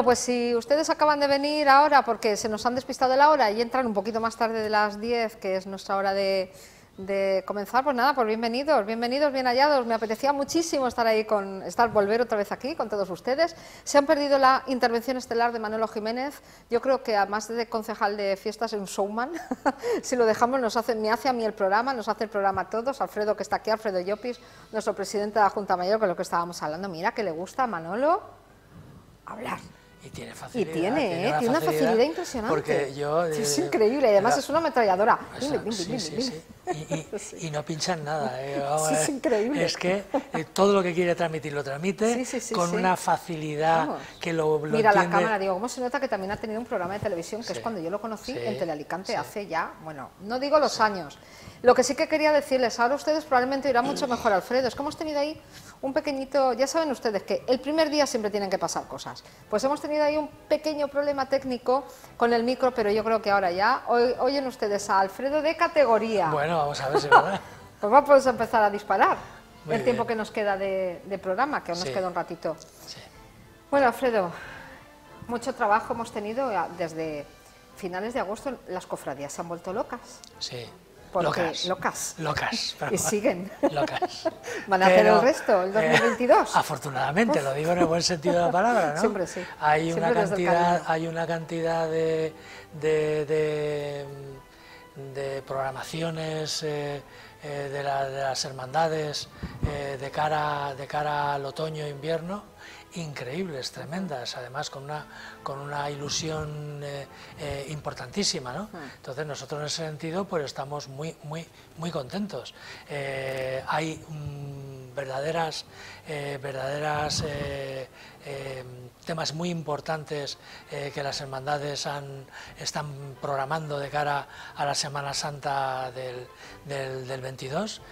Bueno, pues si ustedes acaban de venir ahora porque se nos han despistado de la hora y entran un poquito más tarde de las 10, que es nuestra hora de, comenzar, pues nada, pues bienvenidos, bienvenidos, bien hallados. Me apetecía muchísimo estar ahí con, estar, volver otra vez aquí con todos ustedes. Se han perdido la intervención estelar de Manolo Jiménez. Yo creo que además de concejal de fiestas es un showman. si lo dejamos, nos hace, me hace a mí el programa, nos hace el programa a todos. Alfredo que está aquí, Alfredo Llopis, nuestro presidente de la Junta Mayor, con lo que estábamos hablando. Mira que le gusta a Manolo hablar. Y tiene facilidad. Y tiene, ¿eh? tiene una facilidad impresionante. Porque yo... Sí, es increíble, además es una ametralladora. Y, y, no pinchan nada. ¿eh? Es increíble. Es que eh, todo lo que quiere transmitir lo transmite con una facilidad que lo, lo Mira entiende. la cámara, digo, ¿cómo se nota que también ha tenido un programa de televisión que es cuando yo lo conocí en Telealicante hace ya, bueno, no digo los años. Lo que sí que quería decirles, ahora ustedes probablemente irán mucho mejor, Alfredo, es que hemos tenido ahí un pequeñito, ya saben ustedes que el primer día siempre tienen que pasar cosas. Pues hemos tenido ahí un pequeño problema técnico con el micro, pero yo creo que ahora ya oyen ustedes a Alfredo de categoría. Bueno, vamos a ver si verdad. pues vamos a empezar a disparar el tiempo que nos queda de, programa, que aún nos queda un ratito. Bueno, Alfredo, mucho trabajo hemos tenido desde finales de agosto. Las cofradías se han vuelto locas. Sí. Locas. Locas. Locas. y siguen. Locas. ¿Van a hacer el resto el 2022? Eh, afortunadamente, lo digo en el buen sentido de la palabra, ¿no? Siempre sí. Hay, una, cantidad, hay una cantidad de, de de programaciones eh, eh, de, las hermandades eh, de, cara, de cara al otoño-invierno increíbles, tremendas, además con una, con una ilusión importantísima. ¿no? Hmm. Entonces nosotros en ese sentido pues estamos muy, muy, muy contentos. hay verdaderas, verdaderas temas muy importantes eh, que las hermandades han, están programando de cara a la Semana Santa del, del, 22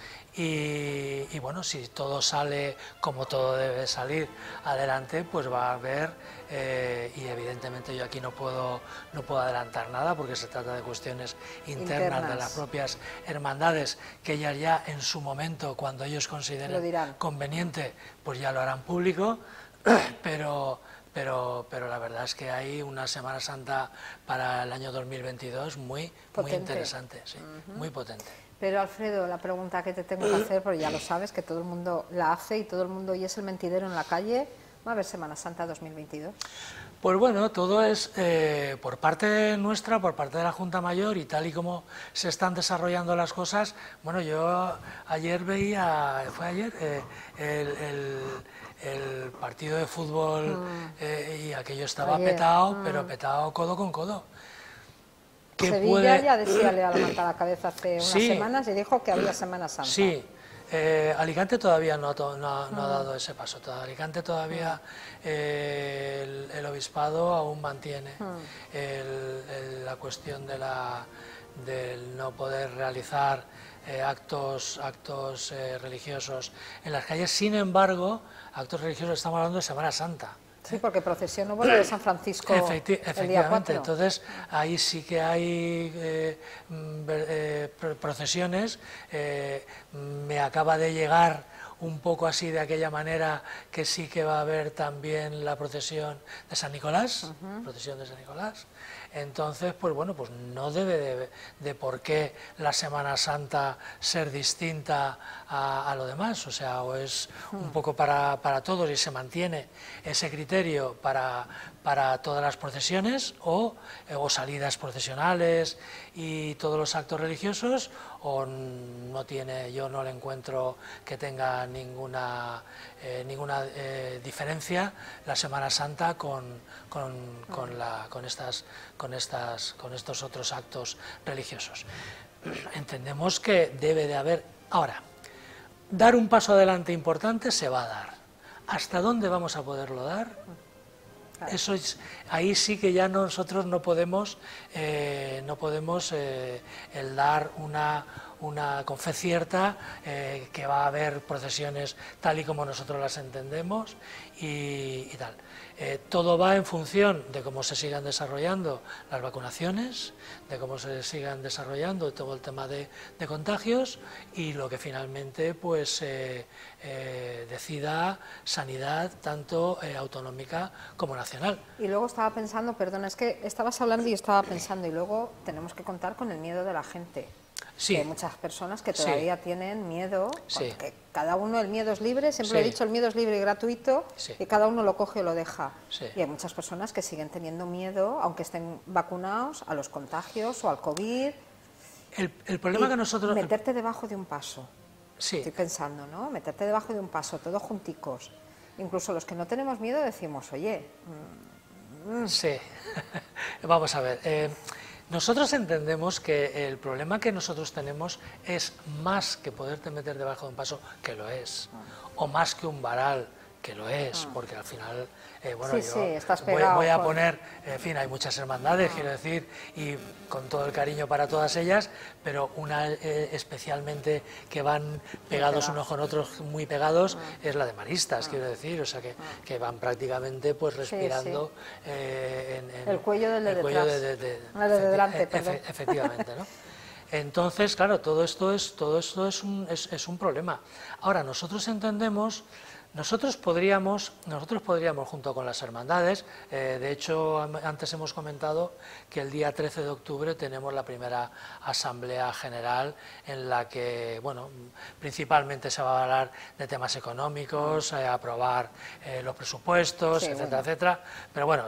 y, bueno, si todo sale como todo debe salir adelante, pues va a haber, eh, y evidentemente yo aquí no puedo, no puedo adelantar nada porque se trata de cuestiones internas, de las propias hermandades, que ellas ya en su momento, cuando ellos consideren conveniente, pues ya lo harán público, pero pero, pero la verdad es que hay una Semana Santa para el año 2022 muy, muy interesante, sí, muy potente. Pero Alfredo, la pregunta que te tengo que hacer, porque ya lo sabes, que todo el mundo la hace y todo el mundo y es el mentidero en la calle, ¿va a haber Semana Santa 2022? Pues bueno, todo es eh, por parte nuestra, por parte de la Junta Mayor y tal y como se están desarrollando las cosas. Bueno, yo ayer veía, fue ayer, eh, el el partido de fútbol mm. eh, y aquello estaba petado, mm. pero petado codo con codo. Sevilla ya decía le ha levantado la cabeza hace unas semanas y dijo que había Semana Santa. Sí, eh, Alicante todavía no, no, ha mm. dado ese paso. Alicante todavía eh, el, obispado aún mantiene la cuestión de la, del no poder realizar actos, actos religiosos en las calles. Sin embargo, actos religiosos, estamos hablando de Semana Santa. Sí, porque procesión no vuelve de San Francisco efectivamente, entonces ahí sí que hay eh, mm, eh, procesiones. Eh, me acaba de llegar un poco así de aquella manera que sí que va a haber también la procesión de San Nicolás, procesión de San Nicolás. Entonces, pues bueno, pues no debe de, por qué la Semana Santa ser distinta a, lo demás, o sea, o es un poco para, para todos y se mantiene ese criterio para, para todas las procesiones o, eh, o, salidas procesionales y todos los actos religiosos o no tiene yo no le encuentro que tenga ninguna eh, ninguna eh, diferencia la Semana Santa con, con, con, la, con estas con estas con estos otros actos religiosos. Entendemos que debe de haber ahora dar un paso adelante importante se va a dar. Hasta dónde vamos a poderlo dar eso es, ahí sí que ya nosotros no podemos, eh, no podemos eh, el dar una, una con fe cierta eh, que va a haber procesiones tal y como nosotros las entendemos y, tal. Eh, todo va en función de cómo se sigan desarrollando las vacunaciones, de cómo se sigan desarrollando todo el tema de, contagios y lo que finalmente pues eh, decida sanidad tanto autonómica como nacional. Y luego estaba pensando, perdona, es que estabas hablando y estaba pensando y luego tenemos que contar con el miedo de la gente. Sí. hay muchas personas que todavía tienen miedo, porque cada uno el miedo es libre, siempre he dicho el miedo es libre y gratuito, y cada uno lo coge o lo deja. Y hay muchas personas que siguen teniendo miedo, aunque estén vacunados, a los contagios o al COVID. El, problema que nosotros... Meterte debajo de un paso. Estoy pensando, ¿no? Meterte debajo de un paso, todos junticos. Incluso los que no tenemos miedo decimos, oye... Mm, mm". Sí, vamos a ver. Eh, nosotros entendemos que el problema que nosotros tenemos es más que poderte meter debajo de un paso, que lo es, o más que un varal, que lo es, ah. porque al final, eh, bueno, yo voy, a poner, en fin, hay muchas hermandades, ah. quiero decir, y con todo el cariño para todas ellas, pero una eh, especialmente que van pegados unos con otros, muy pegados, ah. es la de maristas, quiero decir, o sea, que, que van prácticamente pues respirando eh, en, el cuello del de el cuello de, delante, efectivamente, ¿no? Entonces, claro, todo esto es, todo esto es un, es, es un problema. Ahora, nosotros entendemos nosotros podríamos, nosotros podríamos junto con las hermandades, eh, de hecho antes hemos comentado que el día 13 de octubre tenemos la primera asamblea general en la que, bueno, principalmente se va a hablar de temas económicos, eh, aprobar eh, los presupuestos, etcétera, etcétera, pero bueno,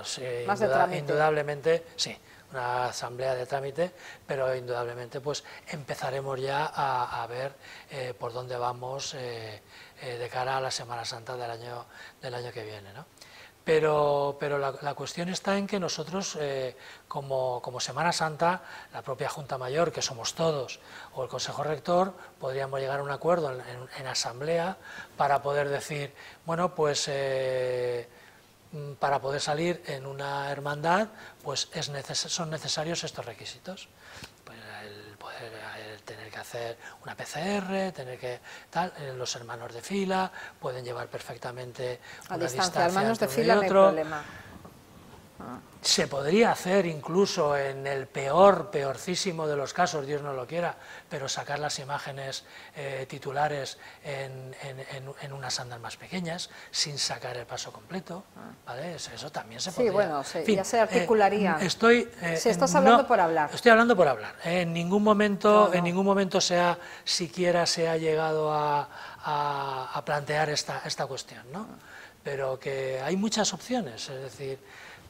indudablemente, sí, una asamblea de trámite, pero indudablemente pues empezaremos ya a, ver por dónde vamos eh, de cara a la Semana Santa del año, del año que viene. ¿no? Pero, pero la, cuestión está en que nosotros, eh, como, como, Semana Santa, la propia Junta Mayor, que somos todos, o el Consejo Rector, podríamos llegar a un acuerdo en, asamblea para poder decir, bueno, pues eh, para poder salir en una hermandad, pues es son necesarios estos requisitos tener que hacer una PCR, tener que tal, eh, los hermanos de fila pueden llevar perfectamente a una distancia, hermanos de fila no hay problema. Se podría hacer incluso en el peor, peorcísimo de los casos, Dios no lo quiera, pero sacar las imágenes eh, titulares en, en, unas andas más pequeñas, sin sacar el paso completo, ¿vale? Eso también se podría. Sí, bueno, ya se articularía. Eh, estoy... Eh, si estás hablando por hablar. Estoy hablando por hablar. En ningún momento, en ningún momento se ha, siquiera se ha llegado a, a, plantear esta, esta cuestión, ¿no? Pero que hay muchas opciones, es decir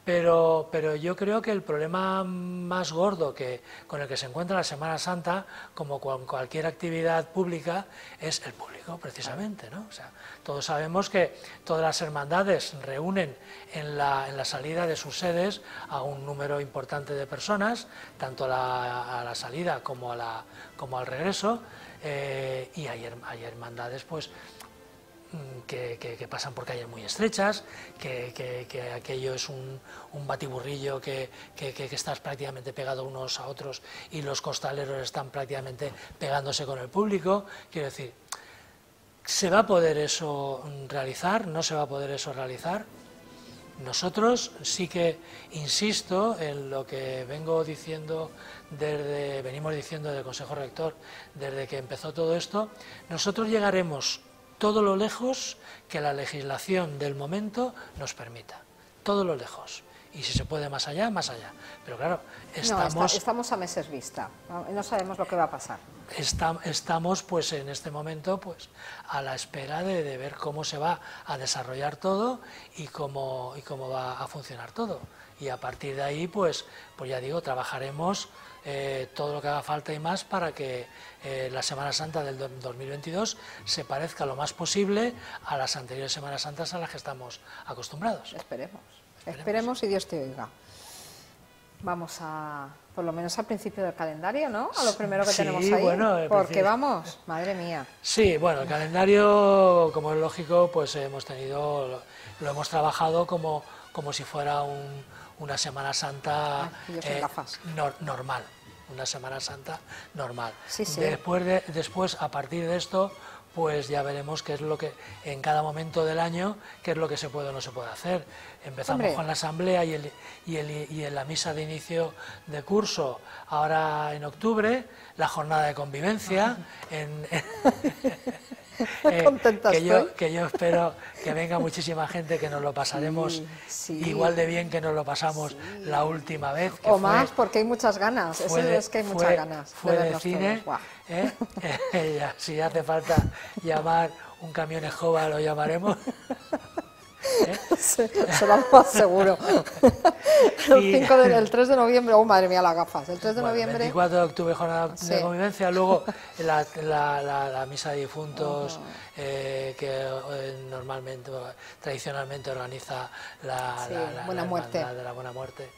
pero, pero yo creo que el problema más gordo que, con el que se encuentra la Semana Santa, como con cualquier actividad pública, es el público, precisamente. ¿no? O sea, todos sabemos que todas las hermandades reúnen en la, en la salida de sus sedes a un número importante de personas, tanto a la, a la salida como, a la, como al regreso, eh, y hay, hay hermandades pues Mm, que, pasan por calles muy estrechas, que, aquello es un, batiburrillo que, estás prácticamente pegado unos a otros y los costaleros están prácticamente pegándose con el público. Quiero decir, ¿se va a poder eso realizar? ¿No se va a poder eso realizar? Nosotros sí que insisto en lo que vengo diciendo desde, venimos diciendo del Consejo Rector desde que empezó todo esto, nosotros llegaremos todo lo lejos que la legislación del momento nos permita, todo lo lejos. Y si se puede más allá, más allá. Pero claro, estamos... estamos a meses vista, no sabemos lo que va a pasar. estamos pues en este momento pues a la espera de, de, ver cómo se va a desarrollar todo y cómo, y cómo va a funcionar todo. Y a partir de ahí pues, pues ya digo, trabajaremos eh, todo lo que haga falta y más para que eh, la Semana Santa del 2022 se parezca lo más posible a las anteriores Semanas Santas a las que estamos acostumbrados. Esperemos, esperemos, y Dios te oiga. Vamos a, por lo menos al principio del calendario, ¿no? A lo primero que tenemos ahí. Bueno, porque vamos, madre mía. Sí, bueno, el calendario, como es lógico, pues hemos tenido, lo, hemos trabajado como, como si fuera un, una Semana Santa eh, normal, una Semana Santa normal. Sí, sí. Después, de, después, a partir de esto, pues ya veremos qué es lo que en cada momento del año, qué es lo que se puede o no se puede hacer. Empezamos Hombre. con la asamblea y, el, y, el- y en la misa de inicio de curso, ahora en octubre, la jornada de convivencia, en, eh, que, yo, que yo espero que venga muchísima gente, que nos lo pasaremos Sí, sí. igual de bien que nos lo pasamos la última vez. Que O fue- más, porque hay muchas ganas. Eso fue de- es que hay fue- muchas ganas. Fue de cine. ¿eh? Si hace falta llamar un camión escoba, lo llamaremos. ¿Eh? Se más seguro. El, Y- 5 de- el 3 de noviembre, oh madre mía, las gafas. El 3 de Bueno, noviembre, 24 de octubre, jornada Sí. de convivencia. Luego la, la- la- la misa de difuntos eh, que eh, normalmente, tradicionalmente organiza la, Sí, Buena Muerte. De la Buena Muerte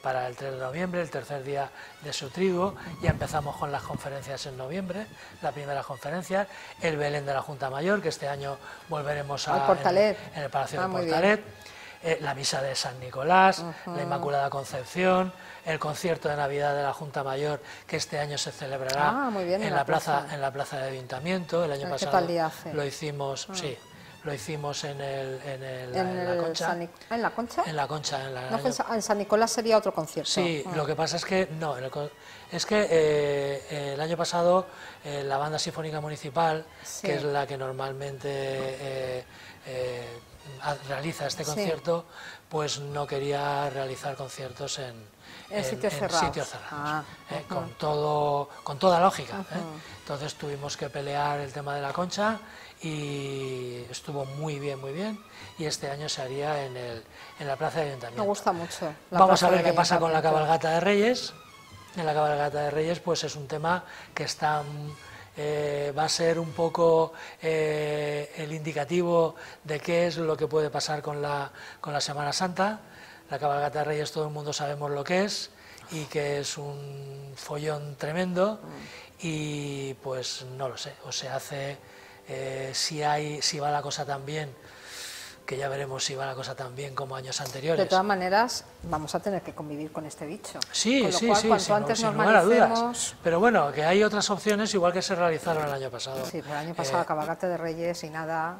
para el 3 de noviembre, el tercer día de su trigo. Ya empezamos con las conferencias en noviembre, la primera conferencia, el Belén de la Junta Mayor, que este año volveremos a. En, en el Palacio Ah, de. Portalet eh, la misa de San Nicolás, la Inmaculada Concepción, el concierto de Navidad de la Junta Mayor que este año se celebrará Ah, bien, en, en la la plaza, plaza. en la plaza de Ayuntamiento. El año ¿Qué pasado? Ah. lo hicimos, sí, lo hicimos en el, en el- en, en la Concha, San ¿En la Concha? en la Concha, en la- No, fue en Sa- en San Nicolás sería otro concierto. Sí, Ah. lo que pasa es que no, el es que eh, el año pasado eh, la banda sinfónica municipal, Sí. que es la que normalmente eh, realiza este Sí. concierto, pues no quería realizar conciertos en, En sitios cerrados. sitios cerrados, Ah, eh, con todo, con toda lógica. ¿eh? Entonces tuvimos que pelear el tema de la concha y estuvo muy bien, muy bien. Y este año se haría en, el, en la plaza de ayuntamiento. Me gusta mucho. la Vamos plaza a ver qué pasa con la cabalgata de Reyes. En la cabalgata de Reyes, pues es un tema que está eh, va a ser un poco eh, el indicativo de qué es lo que puede pasar con la, con la Semana Santa. La cabalgata de Reyes todo el mundo sabemos lo que es y que es un follón tremendo. Y pues no lo sé, o se hace, eh, si, hay, si va la cosa tan bien, que ya veremos si va la cosa tan bien como años anteriores. De todas maneras, vamos a tener que convivir con este bicho. Sí, con lo sí, cual, sí, cuanto antes a dudas. Pero bueno, que hay otras opciones igual que se realizaron el año pasado. Sí, pero el año pasado Eh, cabalgate de Reyes y nada...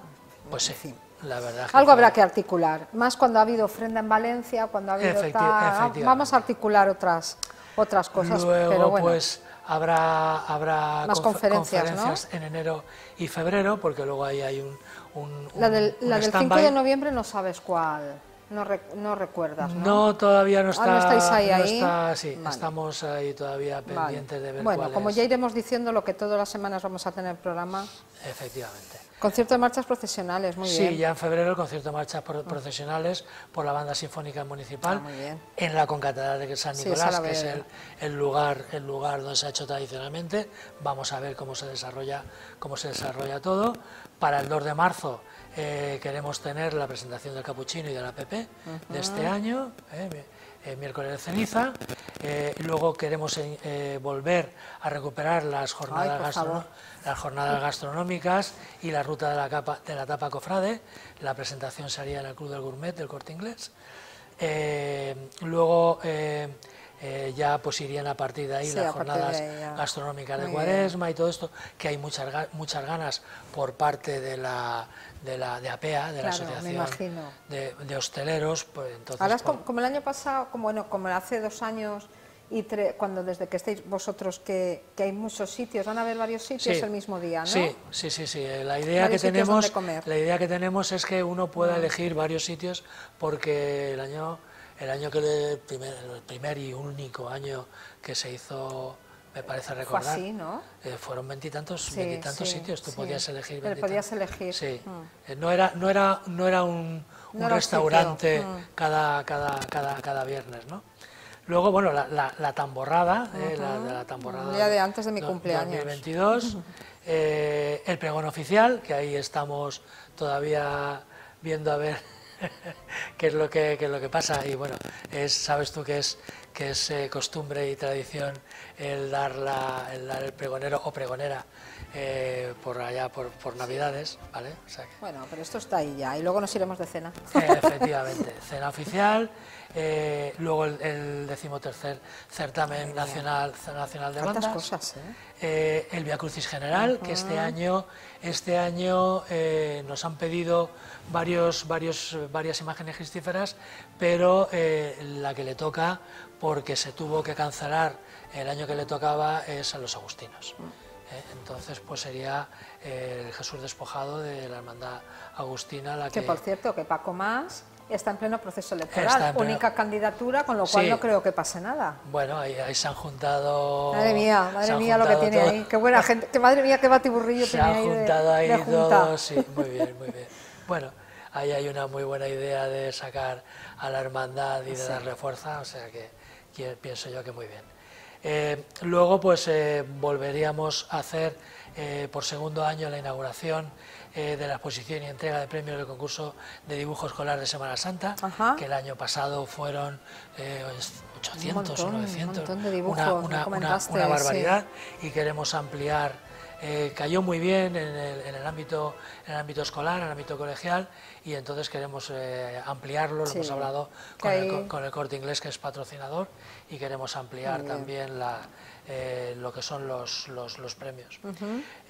Pues sí, fin. la verdad. que Algo fue- habrá que articular, más cuando ha habido ofrenda en Valencia, cuando ha habido Efecti- tal- efectivamente. Vamos a articular otras, otras cosas, Luego, pero bueno, pues habrá, habrá Más confe- conferencias, en enero y febrero, porque luego ahí hay un. un- la del, un la del 5 stand-by. de noviembre no sabes cuál, no, rec- no recuerdas, ¿no? No, todavía no Ah, está. ¿no estáis ahí, no ahí? está- sí, Vale. estamos ahí todavía Vale. pendientes de ver Bueno, cuál como es. ya iremos diciendo lo que todas las semanas vamos a tener programa, Efectivamente. Concierto de marchas profesionales, muy sí, bien. ya en febrero el concierto de marchas pro- procesionales por la Banda Sinfónica Municipal Ah, muy bien. en la Concatedral de San Sí, Nicolás, que es el, el lugar, el lugar donde se ha hecho tradicionalmente. Vamos a ver cómo se desarrolla, cómo se desarrolla todo. Para el 2 de marzo eh, queremos tener la presentación del Capuchino y de la PP de este año. eh, eh, miércoles de ceniza, eh, y luego queremos eh, eh, volver a recuperar las jornadas, las jornadas gastronómicas y la ruta de la, capa, de la tapa cofrade. La presentación se haría en el Club del Gourmet del Corte Inglés. Luego eh, ya pues irían a partir de ahí Sí, las de jornadas gastronómicas de Muy Cuaresma y todo esto, que hay muchas, muchas ganas por parte de la de la de APEA, de la Claro, Asociación de, de Hosteleros, pues entonces Ahora es como, como el año pasado, como, bueno, como hace dos años y tre- cuando desde que estáis vosotros que, que hay muchos sitios, van a haber varios sitios Sí. el mismo día, ¿no? Sí, sí, sí, sí. Eh, La idea que tenemos, la idea que tenemos es que uno Mm. pueda elegir varios sitios porque el año, el año que le- primer, el primer y único año que se hizo, me parece Fue recordar, así, ¿no? eh, fueron veintitantos, Sí, veintitantos sí, sitios. Tú sí. podías elegir. Pero veintitantos. podías elegir, Sí. mm. Eh, No era, no era, no era un, No un era un restaurante mm. cada, cada, cada, cada viernes, ¿no? Luego, bueno, la, la, la tamborrada, eh, la, la tamborrada. Un día de antes de mi do- cumpleaños. 2022, eh, el pregón oficial, que ahí estamos todavía viendo a ver qué es lo que qué es lo que pasa y bueno, es sabes tú que es que es eh, costumbre y tradición el dar, la, el dar el pregonero o pregonera eh, por allá por, por Navidades, ¿vale? O sea que- Bueno, pero esto está ahí ya y luego nos iremos de cena. eh, efectivamente, cena oficial, eh, luego el, el decimotercer certamen nacional, nacional de Tantas bandas, cosas, ¿eh? el Via Crucis General, que este año, este año nos han pedido varios, varios, varias imágenes cristíferas, pero la que le toca, porque se tuvo que cancelar el año que le tocaba, es a los agustinos. Eh, Entonces, pues sería eh, el Jesús despojado de la hermandad agustina la que, Que por cierto, que Paco Más está en pleno proceso electoral, pleno- única candidatura, con lo cual Sí. no creo que pase nada. Bueno, ahí, ahí se han juntado. Madre mía, se madre han mía lo que tiene todo- ahí. Qué buena gente, que madre mía, qué batiburrillo Se tiene han ahí de- juntado ahí de junta. todos, sí, muy bien, muy bien. Bueno, ahí hay una muy buena idea de sacar a la hermandad y de darle fuerza, o sea que pienso yo que muy bien. Eh, luego, pues eh, volveríamos a hacer eh, por segundo año la inauguración de la exposición y entrega de premios del concurso de dibujo escolar de Semana Santa, Ajá. que el año pasado fueron eh, 800 o montón, un 900, montón de dibujos, una, una- sí. barbaridad y queremos ampliar. Eh, cayó muy bien en el, en el ámbito, en el ámbito escolar, en el ámbito colegial y entonces queremos eh, ampliarlo, lo hemos hablado con el, con el corte inglés que es patrocinador y queremos ampliar también la, eh, lo que son los, los, los premios.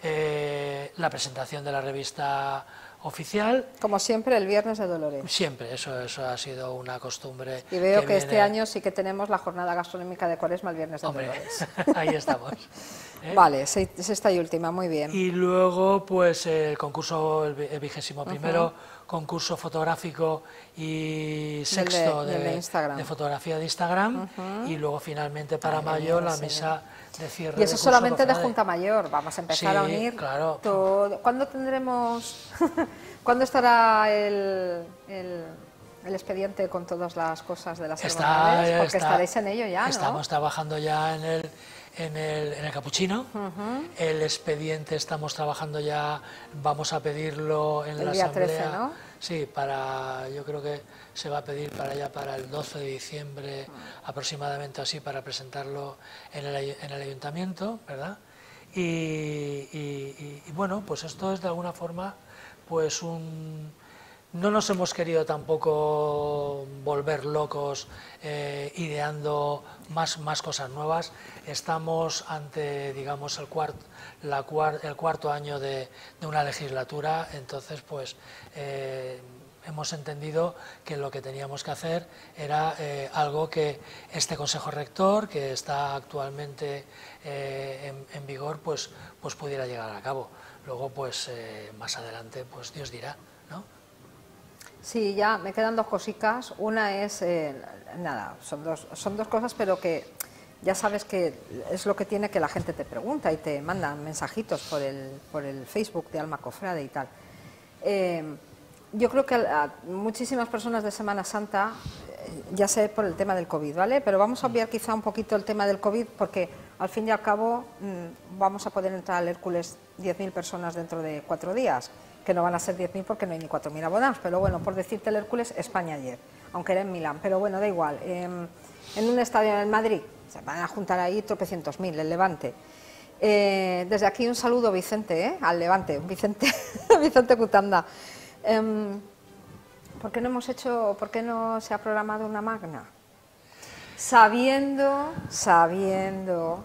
Eh, la presentación de la revista oficial, Como siempre, el viernes de Dolores. siempre, eso, eso ha sido una costumbre. Y veo que, este viene- año sí que tenemos la jornada gastronómica de Cuaresma el viernes de Hombre, Dolores. ahí estamos. ¿eh? Vale, se- es esta y última, muy bien. Y luego, pues el concurso, el vi- el vigésimo primero concurso fotográfico y sexto de, de Instagram. de fotografía de Instagram. Y luego, finalmente, para mayo, la misa de cierre. Y eso solamente de. Junta Mayor. Vamos a empezar a Sí, unir claro. todo. ¿Cuándo tendremos, cuándo estará el, el, el expediente con todas las cosas de las Está? Porque está- estaréis en ello ya, ¿no? Estamos trabajando ya en el, en el, en el capuchino. El expediente estamos trabajando ya, vamos a pedirlo en El la día asamblea. 13, ¿no? Sí, para, yo creo que se va a pedir para ya para el 12 de diciembre Ah. aproximadamente así para presentarlo en el, en el ayuntamiento, ¿verdad? Y, y- y- y bueno, pues esto es de alguna forma pues un, no nos hemos querido tampoco volver locos eh, ideando más, cosas nuevas. Estamos ante, digamos, el, cuarto año de, una legislatura, entonces, pues, eh, hemos entendido que lo que teníamos que hacer era eh, algo que este Consejo Rector, que está actualmente en, vigor, pues, pues pudiera llegar a cabo. Luego, pues, más adelante, pues Dios dirá, ¿no? Sí, ya me quedan dos cositas. Una es, eh, nada, son dos, son dos cosas, pero que ya sabes que es lo que tiene que la gente te pregunta y te manda mensajitos por el, por el Facebook de Alma Cofrade y tal. Eh, yo creo que a, muchísimas personas de Semana Santa, eh, ya sé por el tema del COVID, ¿vale? Pero vamos a obviar quizá un poquito el tema del COVID porque al fin y al cabo mm, vamos a poder entrar al Hércules 10.000 personas dentro de cuatro días, que no van a ser 10.000 porque no hay ni 4.000 abonados, pero bueno, por decirte el Hércules, España ayer, aunque era en Milán, pero bueno, da igual. em, en un estadio en Madrid se van a juntar ahí tropecientos mil, el Levante. Eh, desde aquí un saludo, Vicente, ¿eh? al Levante, Vicente, Vicente Cutanda. Em, ¿Por qué no hemos hecho, por qué no se ha programado una magna? Sabiendo, sabiendo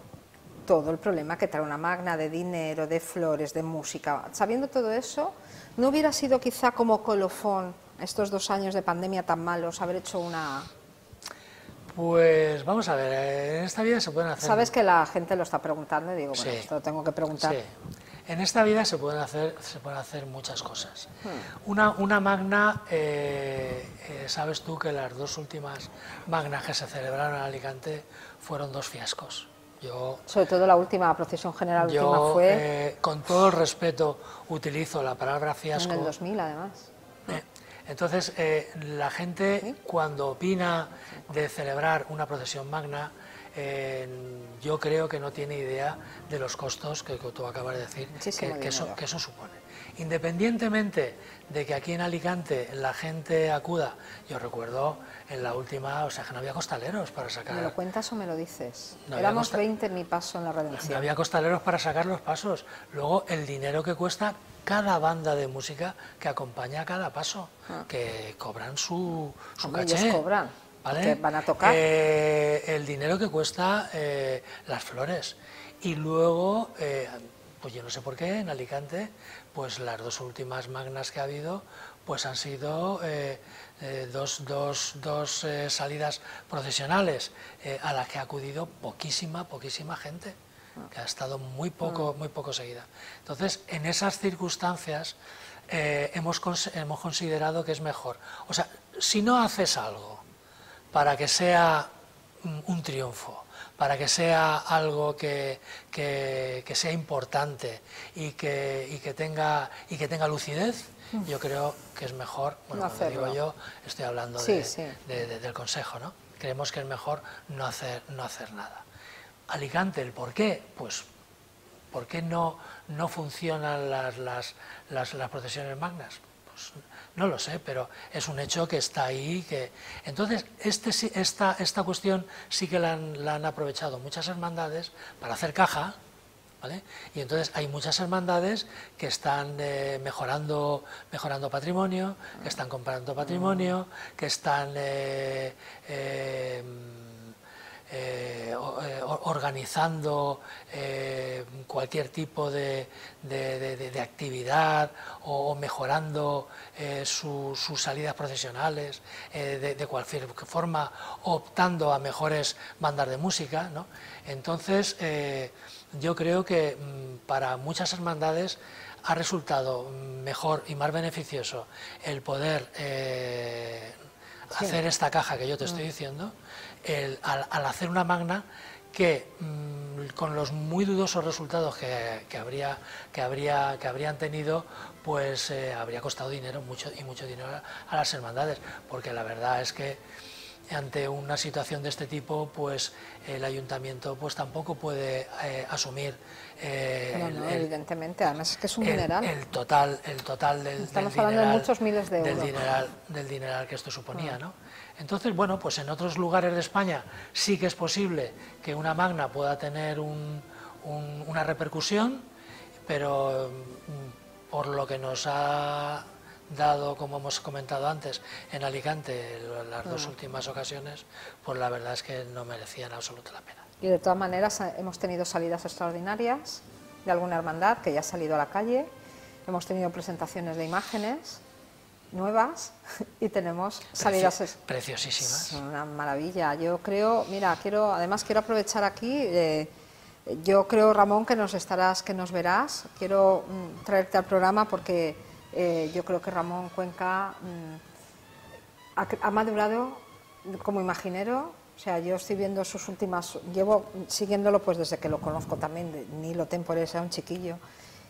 todo el problema que trae una magna de dinero, de flores, de música, sabiendo todo eso, ¿no hubiera sido quizá como colofón estos dos años de pandemia tan malos haber hecho una... Pues vamos a ver, en esta vida se pueden hacer... Sabes que la gente lo está preguntando y digo, bueno, Sí. esto lo tengo que preguntar. Sí. En esta vida se pueden hacer, se pueden hacer muchas cosas. Hmm. Una, una magna, eh, eh, sabes tú que las dos últimas magnas que se celebraron en Alicante fueron dos fiascos. Yo, Sobre todo la última procesión general última yo fue eh, con todo el respeto, utilizo la palabra fiasco. en el 2000 además. Eh, Entonces, eh, la gente cuando opina de celebrar una procesión magna, yo creo que no tiene idea de los costos que, tú acabas de decir que, eso, que eso supone. Independientemente de que aquí en Alicante la gente acuda, yo recuerdo en la última, o sea, que no había costaleros para sacar... ¿Me lo cuentas o me lo dices? Éramos 20 en mi paso en la redención. No había costaleros para sacar los pasos. Luego, el dinero que cuesta cada banda de música que acompaña a cada paso, ah. que cobran su, su caché. cobran. ¿vale? van a tocar. Eh, el dinero que cuesta eh, las flores. Y luego, eh, pues yo no sé por qué, en Alicante, pues las dos últimas magnas que ha habido, pues han sido dos, dos, dos salidas procesionales a las que ha acudido poquísima, poquísima gente que ha estado muy poco, mm. muy poco seguida. Entonces, en esas circunstancias hemos, hemos considerado que es mejor. O sea, si no haces algo para que sea un triunfo, para que sea algo que, sea importante y que, que tenga, y que tenga lucidez, yo creo que es mejor, bueno, cuando digo yo, estoy hablando del consejo, ¿no? Creemos que es mejor no hacer, no hacer nada. Alicante, ¿el por qué? Pues, ¿por qué no, no funcionan las, las, las, las procesiones magnas? No lo sé, pero es un hecho que está ahí. Que... Entonces, este, esta, esta cuestión sí que la han, aprovechado muchas hermandades para hacer caja, ¿Vale? Y entonces hay muchas hermandades que están eh, mejorando, mejorando patrimonio, que están comprando patrimonio, que están eh, eh, eh, eh, organizando eh, cualquier tipo de, actividad o, mejorando sus salidas profesionales de, cualquier forma, optando a mejores bandas de música. Entonces, yo creo que mm, para muchas hermandades ha resultado mejor y más beneficioso el poder hacer esta caja que yo te estoy mm. diciendo al, hacer una magna que mm, con los muy dudosos resultados que, habría, que, habría, que habrían tenido, pues eh, habría costado dinero mucho y mucho dinero a, las hermandades, porque la verdad es que ante una situación de este tipo, pues el ayuntamiento pues tampoco puede eh, asumir eh, evidentemente, además es que es un mineral. El total, el total del, Estamos hablando de muchos miles de euros. Del dineral, del dineral que esto suponía, ah. ¿no? Entonces, bueno, pues en otros lugares de España sí que es posible que una magna pueda tener una repercusión, pero mm, por lo que nos ha dado, como hemos comentado antes, en Alicante las dos mm. últimas ocasiones, pues la verdad es que no merecían absolutamente la pena. Y de todas maneras hemos tenido salidas extraordinarias de alguna hermandad que ya ha salido a la calle, hemos tenido presentaciones de imágenes, nuevas y tenemos salidas preciosísimas. Una maravilla. Yo creo, mira, quiero, además quiero aprovechar aquí. Eh, yo creo, Ramón, que nos estarás, que nos verás. Quiero mm, traerte al programa porque eh, yo creo que Ramón Cuenca mm, ha, madurado como imaginero. O sea, yo estoy viendo sus últimas, llevo siguiéndolo pues desde que lo conozco también, ni lo temporé, era un chiquillo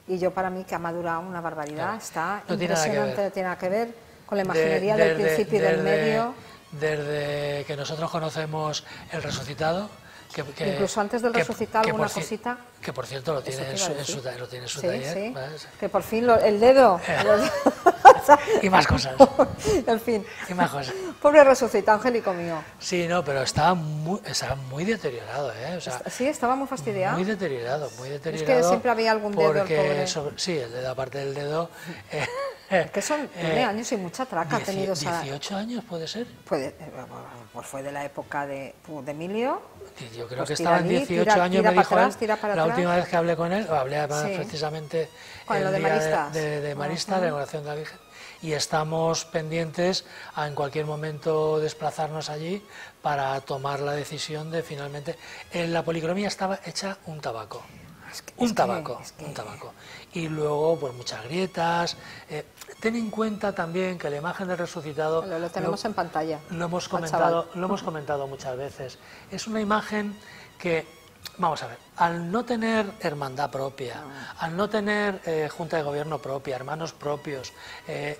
y yo para mí que ha madurado una barbaridad, está impresionante, tiene nada que ver con la imaginería del principio y del medio. Desde que nosotros conocemos el resucitado, que, Incluso antes del resucitado, una cosita. Que por cierto lo tiene, en su, lo tiene en su taller. Sí. Que por fin el dedo. y más cosas. en fin. Y más cosas. Pobre resucitado, angélico mío. Sí, no, pero estaba muy, estaba muy deteriorado, ¿eh? O sea, sí, estaba muy fastidiado. Muy deteriorado, muy deteriorado. Es que siempre había algún dedo. Porque sí, el dedo, aparte del dedo. Eh, que son, tiene años y mucha traca ha tenido. ¿18 años puede ser? Puede, eh, pues fue de la época de, de Emilio yo creo pues que estaba en 18 años, me dijo la última vez que hablé con él, hablé precisamente el de día de, Marista, de la oración de la Virgen, y estamos pendientes a en cualquier momento desplazarnos allí para tomar la decisión de finalmente... En la policromía estaba hecha un tabaco. Un tabaco, un tabaco. Y luego, pues muchas grietas. Eh, ten en cuenta también que la imagen del resucitado... Lo, tenemos en pantalla. Lo hemos, comentado, lo hemos comentado muchas veces. Es una imagen que Vamos a ver, al no tener hermandad propia, al no tener eh, junta de gobierno propia, hermanos propios, eh,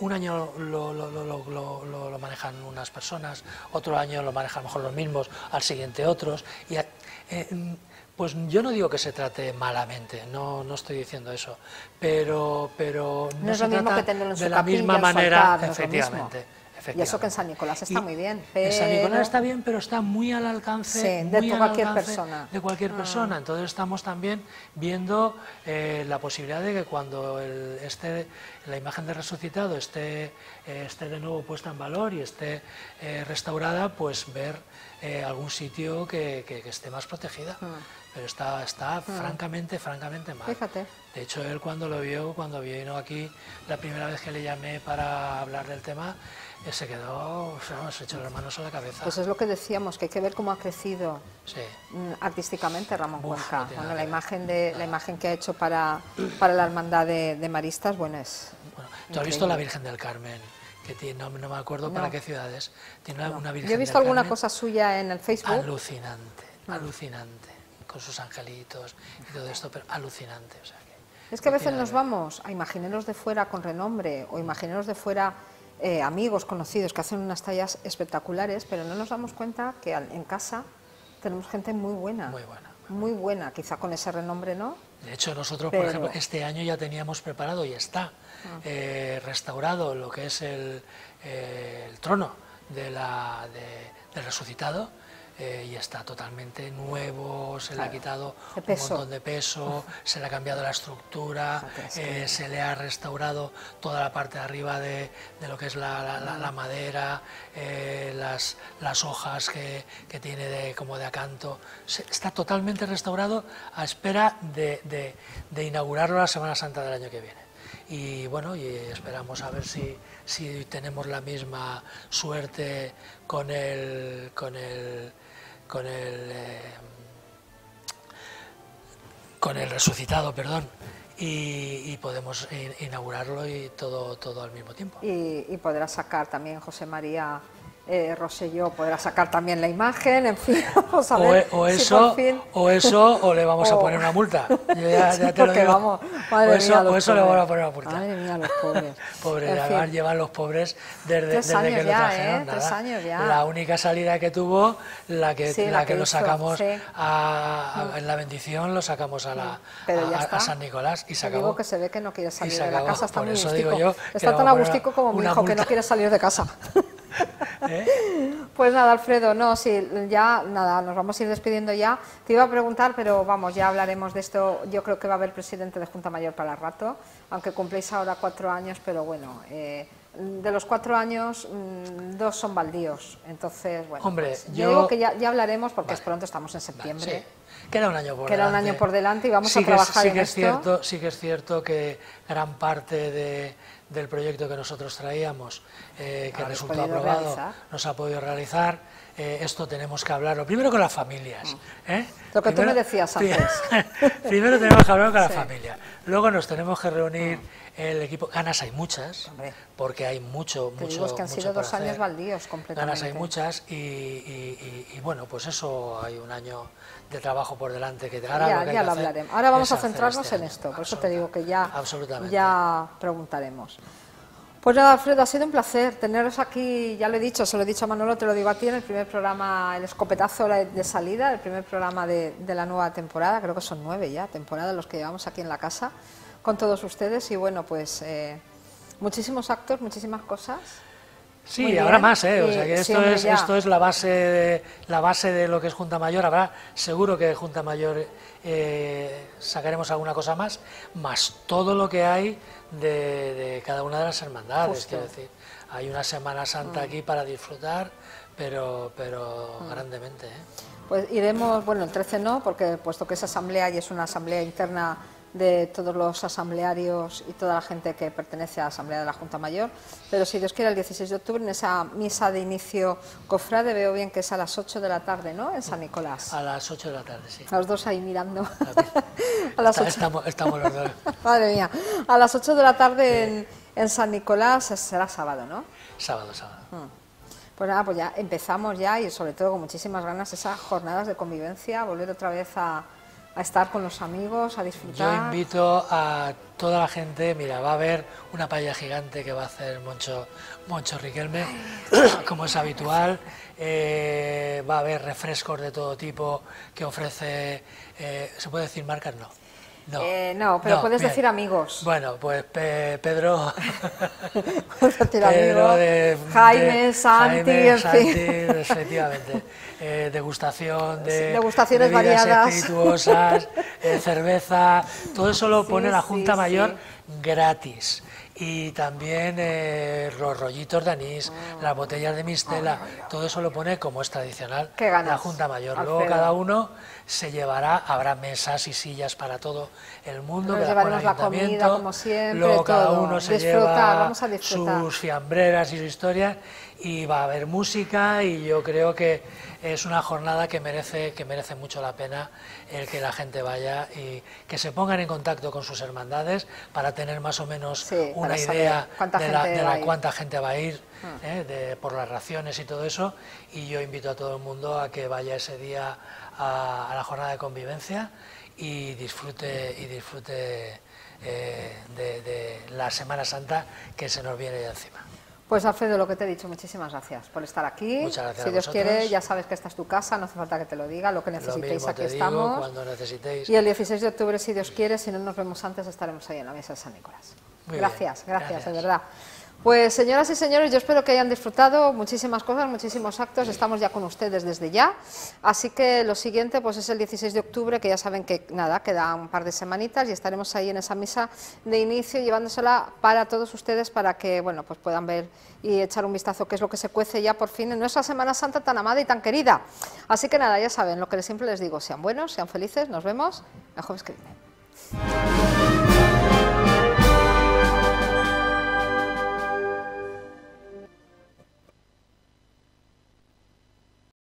un año lo, lo- manejan unas personas, otro año lo manejan a lo mejor los mismos, al siguiente otros. Y, eh, pues yo no digo que se trate malamente, no, no estoy diciendo eso, pero, pero no, No es se lo mismo trata que tenerlo en su de la misma manera, altar, no efectivamente. Y eso que en San Nicolás está Y muy bien, En San Nicolás está bien, pero está muy al alcance Sí, de muy al cualquier alcance persona. de cualquier Ah. persona. Entonces estamos también viendo eh, la posibilidad de que cuando el, esté, la imagen de resucitado esté, eh, esté de nuevo puesta en valor y esté eh, restaurada, pues ver algún sitio que, que- que esté más protegida. Pero está, está francamente, francamente mal. Ah. Fíjate. De hecho, él cuando lo vio, cuando vino aquí, la primera vez que le llamé para hablar del tema, eh, se quedó, o sea, se echó las manos a la cabeza. Pues es lo que decíamos, que hay que ver cómo ha crecido Sí. mm, artísticamente Ramón Cuenca. no Bueno, la ver. imagen de la imagen que ha hecho para, para la hermandad de, de maristas, bueno es. Bueno, ¿Tú has visto la Virgen del Carmen? Que tiene, no, no me acuerdo para qué ciudades. Tiene una, una Virgen Yo he visto del alguna Carmen cosa suya en el Facebook. alucinante, alucinante, con sus angelitos y todo esto, pero alucinante. O sea que Es que a veces nos vamos a imagineros de fuera con renombre o imagineros de fuera eh, amigos, conocidos, que hacen unas tallas espectaculares, pero no nos damos cuenta que en casa tenemos gente muy buena. Muy buena, Muy buena, quizá con ese renombre no. De hecho, nosotros, Pero- por ejemplo, este año ya teníamos preparado y está eh, restaurado lo que es el, eh, el trono de la, de- del resucitado. Eh, y está totalmente nuevo, se le ha quitado un montón de peso, se le ha cambiado la estructura, que- eh, se le ha restaurado toda la parte de arriba de, de lo que es la, la- la- la madera, eh, las, las hojas que, que tiene de, como de acanto. Se- está totalmente restaurado a espera de, de- de inaugurarlo la Semana Santa del año que viene. Y bueno, y esperamos a ver si, si tenemos la misma suerte con el, con el, con el, eh, con el resucitado, perdón, y, podemos in- inaugurarlo y todo, todo al mismo tiempo. Y, y podrá sacar también José María eh, Rosselló, podrá sacar también la imagen, en fin, vamos a O, ver e- o si eso, fin- o eso, o le vamos a poner una multa. Yo ya, ya te lo digo. vamos, madre o eso, mía, o eso le vamos a poner una multa. Madre mía, los pobres. Pobres, además fin. llevan los pobres desde, desde que años lo ya, trajeron. ¿eh? Tres nada. años ya. La única salida que tuvo, la que, Sí, la la que que lo sacamos sí. a- a- en la bendición, lo sacamos a, la, ya a- San Nicolás y se acabó. digo que se ve que no quiere salir de la casa, está muy agustico. Está tan agustico como mi hijo que no quiere salir de casa. ¿Eh? Pues nada, Alfredo, no, sí, ya nada, nos vamos a ir despidiendo ya. Te iba a preguntar, pero vamos, ya hablaremos de esto. Yo creo que va a haber presidente de Junta Mayor para rato, aunque cumpléis ahora cuatro años, pero bueno, eh, de los cuatro años, mm, dos son baldíos. Entonces, bueno, Hombre, pues, yo- digo que ya, ya hablaremos porque es pronto, estamos en Vale, septiembre. sí. Queda un año por Queda un delante. año por delante y vamos Sí a que es- trabajar sí en que es esto. Cierto, sí que es cierto que gran parte de- del proyecto que nosotros traíamos, eh, que resultó aprobado, realizar. no se ha podido realizar. Eh, esto tenemos que hablarlo primero con las familias. ¿eh? Mm. Lo que tú me decías antes. primero tenemos que hablar con Sí. las familias. Luego nos tenemos que reunir el equipo. Ganas hay muchas, Hombre. porque hay mucho, Te mucho. digo, es que han mucho sido dos años hacer. baldíos completamente. Ganas hay muchas y, y- y- y, bueno, pues eso hay un año de trabajo por delante que ahora ya lo que ya lo hablaremos. Ahora vamos a centrarnos este en esto, por eso te digo que ya, Absolutamente. ya preguntaremos. Pues nada, Alfredo, ha sido un placer teneros aquí, ya lo he dicho, se lo he dicho a Manolo, te lo digo a ti, en el primer programa, el escopetazo de salida, el primer programa de, de la nueva temporada, creo que son nueve ya temporadas los que llevamos aquí en la casa, con todos ustedes y bueno, pues eh, muchísimos actos, muchísimas cosas. Sí, habrá más, ¿eh? O sea que esto, es, ya. esto es la base, de, la base de lo que es Junta Mayor. Habrá, seguro que Junta Mayor eh, sacaremos alguna cosa más, más todo lo que hay de, de cada una de las hermandades. Justo. Quiero decir, hay una Semana Santa aquí para disfrutar, pero, pero grandemente. ¿eh? Pues iremos, bueno, el 13 no, porque puesto que es asamblea y es una asamblea interna de todos los asamblearios y toda la gente que pertenece a la Asamblea de la Junta Mayor, pero si Dios quiere el 16 de octubre en esa misa de inicio cofrade veo bien que es a las 8 de la tarde, ¿no? En San Nicolás. A las 8 de la tarde, sí. Los dos ahí mirando. a las Está- 8. estamos, estamos los dos. Madre mía. A las 8 de la tarde en, en San Nicolás será sábado, ¿no? Sábado, sábado. Pues nada, pues ya empezamos ya y sobre todo con muchísimas ganas esas jornadas de convivencia, volver otra vez a, estar con los amigos, a disfrutar. Yo invito a toda la gente, mira, va a haber una paella gigante que va a hacer Moncho, Moncho Riquelme, como es habitual, eh, va a haber refrescos de todo tipo que ofrece, eh, ¿se puede decir marcas? No. No, eh, no pero puedes decir amigos. Bueno, pues Pedro, Pedro de, Jaime, Santi, efectivamente. Eh, degustación de degustaciones variadas, espirituosas, eh, cerveza, todo eso lo pone la Junta Mayor gratis y también eh, los rollitos de anís, ah. las botellas de mistela, todo eso lo pone como es tradicional la Junta Mayor. Luego cada uno se llevará, habrá mesas y sillas para todo el mundo. Nos llevaremos la comida, como siempre, Luego cada uno se lleva sus fiambreras y su historia y va a haber música y yo creo que es una jornada que merece, que merece mucho la pena el que la gente vaya y que se pongan en contacto con sus hermandades para tener más o menos una idea de, la, cuánta gente va a ir hmm. ¿eh? por las raciones y todo eso y yo invito a todo el mundo a que vaya ese día a, la jornada de convivencia y disfrute y disfrute eh, de, de la Semana Santa que se nos viene de encima. Pues Alfredo, lo que te he dicho, muchísimas gracias por estar aquí. Muchas gracias si Dios quiere, ya sabes que esta es tu casa, no hace falta que te lo diga, lo que necesitéis aquí estamos. cuando necesitéis. Y el 16 de octubre, si Dios quiere, si no nos vemos antes, estaremos ahí en la mesa de San Nicolás. gracias, gracias, de verdad. Pues señoras y señores, yo espero que hayan disfrutado muchísimas cosas, muchísimos actos, estamos ya con ustedes desde ya, así que lo siguiente pues es el 16 de octubre, que ya saben que nada, queda un par de semanitas y estaremos ahí en esa misa de inicio llevándosela para todos ustedes para que bueno pues puedan ver y echar un vistazo qué es lo que se cuece ya por fin en nuestra Semana Santa tan amada y tan querida. Así que nada, ya saben, lo que siempre les digo, sean buenos, sean felices, nos vemos el que viene.